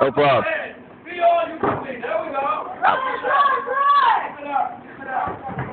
No problem. Be all you can be. There we go. It up. It up.